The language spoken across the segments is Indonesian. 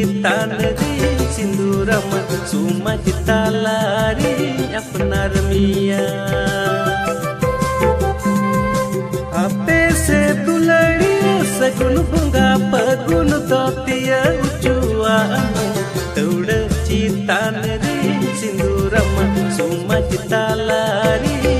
kita negeri sindurama cuma kita lari apa narmia apa setu lari segunung bunga pegunung topi yang cuan cita negeri sindurama cuma kita lari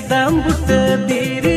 Kadam ಬುಟ್ಟ ಬೀರಿ